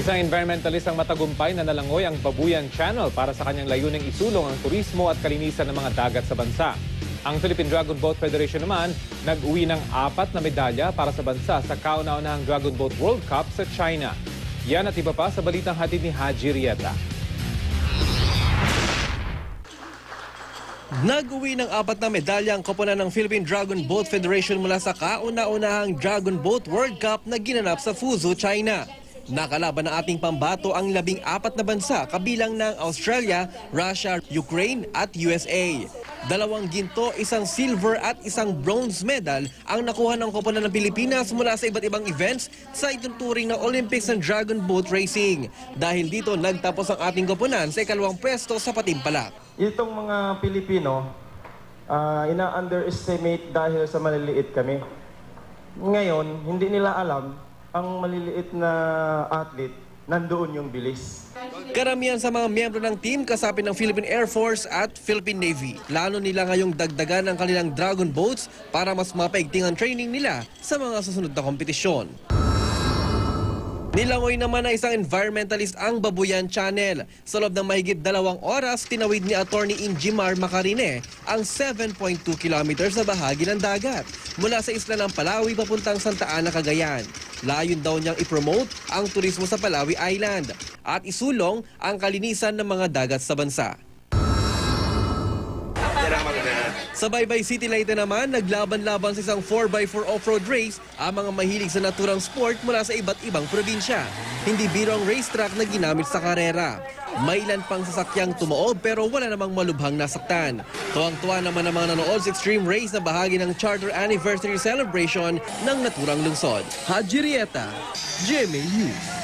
Isang environmentalist ang matagumpay na nalangoy ang Babuyan Channel para sa kanyang layuning isulong ang turismo at kalinisan ng mga dagat sa bansa. Ang Philippine Dragon Boat Federation naman nag-uwi ng apat na medalya para sa bansa sa kauna-unahang Dragon Boat World Cup sa China. Yan at iba pa sa balitang hatid ni Haji Rieta. Nag-uwi ng apat na medalya ang koponan ng Philippine Dragon Boat Federation mula sa kauna-unahang Dragon Boat World Cup na ginanap sa Fuzhou, China. Nakalaban ng ating pambato ang labing apat na bansa kabilang ng Australia, Russia, Ukraine at USA. Dalawang ginto, isang silver at isang bronze medal ang nakuha ng koponan ng Pilipinas mula sa iba't ibang events sa ituturing na Olympics ng Dragon Boat Racing. Dahil dito nagtapos ang ating koponan sa ikalawang pwesto sa patimpalak. Itong mga Pilipino, ah, ina-underestimate dahil sa maliliit kami. Ngayon, hindi nila alam ang maliliit na athlete, nandoon yung bilis. Karamihan sa mga miyembro ng team kasapin ng Philippine Air Force at Philippine Navy. Plano nila ngayong dagdagan ang kanilang Dragon Boats para mas mapaigting ang training nila sa mga susunod na kompetisyon. Nilangoy naman na isang environmentalist ang Babuyan Channel. Sa loob ng mahigit dalawang oras, tinawid ni Attorney Injimar Macarine ang 7.2 kilometers na bahagi ng dagat mula sa isla ng Palawi papuntang Santa Ana, Cagayan. Layon daw niyang ipromote ang turismo sa Palawi Island at isulong ang kalinisan ng mga dagat sa bansa. Sa Baybay City Leyte naman, naglaban-laban sa isang 4x4 off-road race ang mga mahilig sa naturang sport mula sa iba't ibang probinsya. Hindi biro ang racetrack na ginamit sa karera. May ilan pang sasakyang tumaob pero wala namang malubhang nasaktan. Tuwang-tuwa naman ang mga nanood sa extreme race na bahagi ng Charter Anniversary Celebration ng naturang lungsod. Haji Rieta, GMA News.